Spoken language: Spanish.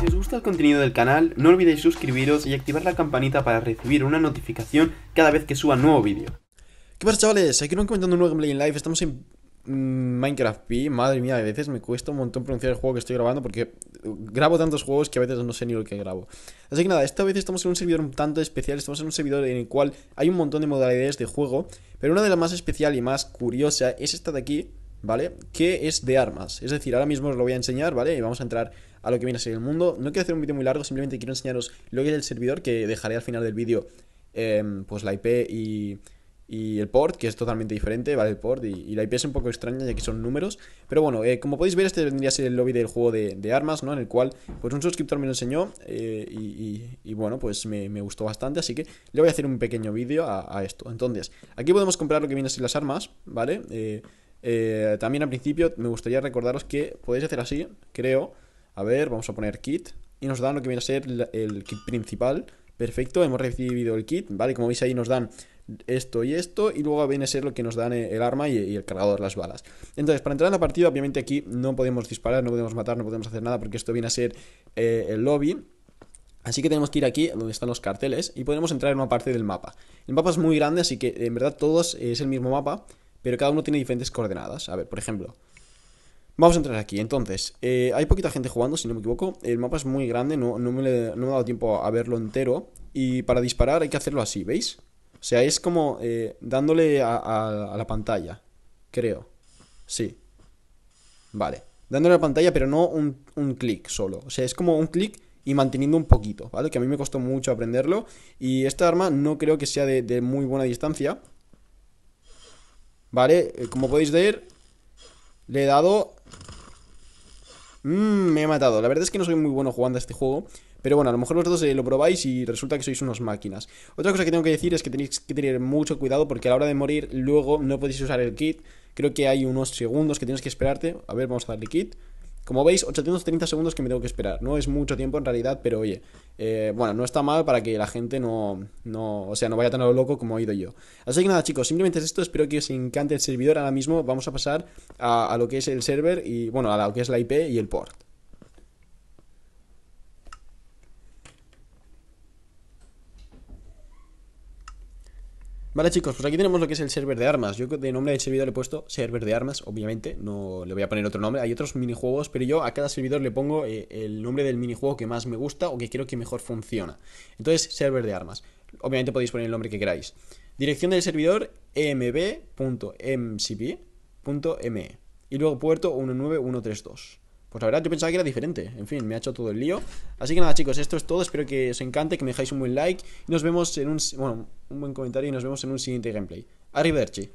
Si os gusta el contenido del canal, no olvidéis suscribiros y activar la campanita para recibir una notificación cada vez que suba nuevo vídeo. ¿Qué pasa chavales? Aquí nos comentando un nuevo gameplay en live, estamos en Minecraft P, madre mía, a veces me cuesta un montón pronunciar el juego que estoy grabando porque grabo tantos juegos que a veces no sé ni lo que grabo. Así que nada, esta vez estamos en un servidor un tanto especial, estamos en un servidor en el cual hay un montón de modalidades de juego, pero una de las más especial y más curiosa es esta de aquí, ¿vale? Que es de armas, es decir, ahora mismo os lo voy a enseñar, ¿vale? Y vamos a entrar a lo que viene a ser el mundo. No quiero hacer un vídeo muy largo, simplemente quiero enseñaros lo que es el servidor, que dejaré al final del vídeo em, pues la IP y, y, el port, que es totalmente diferente, ¿vale? El port y, la IP es un poco extraña ya que son números. Pero bueno, eh, como podéis ver, este vendría a ser el lobby del juego de, armas, ¿no? En el cual pues un suscriptor me lo enseñó eh, y, bueno, pues me, gustó bastante, así que le voy a hacer un pequeño vídeo a, esto. Entonces, aquí podemos comprar lo que viene a ser las armas, ¿vale? Eh, también al principio me gustaría recordaros que podéis hacer así, creo a ver, vamos a poner kit. Y nos dan lo que viene a ser el kit principal. Perfecto, hemos recibido el kit, ¿vale? Como veis ahí nos dan esto y esto. Y luego viene a ser lo que nos dan eh, el arma y, el cargador, las balas. Entonces, para entrar en la partida, obviamente aquí no podemos disparar, no podemos matar, no podemos hacer nada. Porque esto viene a ser eh, el lobby. Así que tenemos que ir aquí donde están los carteles y podemos entrar en una parte del mapa. El mapa es muy grande, así que en verdad todos es el mismo mapa, pero cada uno tiene diferentes coordenadas. A ver, por ejemplo, Vamos a entrar aquí, entonces, eh, hay poquita gente jugando, si no me equivoco, el mapa es muy grande, no, no, me, he dado tiempo a verlo entero, y para disparar hay que hacerlo así, ¿veis? O sea, es como eh, dándole a, la pantalla, creo, sí, vale, dándole a la pantalla, pero no un, un clic solo, o sea, es como un clic y manteniendo un poquito, ¿vale? Que a mí me costó mucho aprenderlo, y esta arma no creo que sea de, muy buena distancia, ¿vale? Eh, como podéis ver, le he dado Mmm, me he matado. La verdad es que no soy muy bueno jugando a este juego. Pero bueno, a lo mejor vosotros eh, lo probáis y resulta que sois unas máquinas. Otra cosa que tengo que decir es que tenéis que tener mucho cuidado porque a la hora de morir luego no podéis usar el kit. Creo que hay unos segundos que tienes que esperarte. A ver, vamos a darle kit. Como veis, 830 segundos que me tengo que esperar. No es mucho tiempo en realidad, pero oye, eh, bueno, no está mal para que la gente no, no, o sea, no vaya tan a lo loco como he ido yo. Así que nada, chicos, simplemente es esto. Espero que os encante el servidor. Ahora mismo vamos a pasar a, a lo que es el server y, bueno, a lo que es la IP y el port. Vale chicos, pues aquí tenemos lo que es el server de armas. Yo de nombre del servidor le he puesto server de armas, obviamente. No le voy a poner otro nombre. Hay otros minijuegos, pero yo a cada servidor le pongo eh, el nombre del minijuego que más me gusta O que quiero que mejor funciona. Entonces, server de armas. Obviamente podéis poner el nombre que queráis. Dirección del servidor emb.mcp.me Y luego puerto 19132 pues la verdad yo pensaba que era diferente. En fin, me ha hecho todo el lío. Así que nada, chicos, esto es todo. Espero que os encante, que me dejáis un buen like. Y nos vemos en un... Bueno, un buen comentario y nos vemos en un siguiente gameplay. Arrivederci.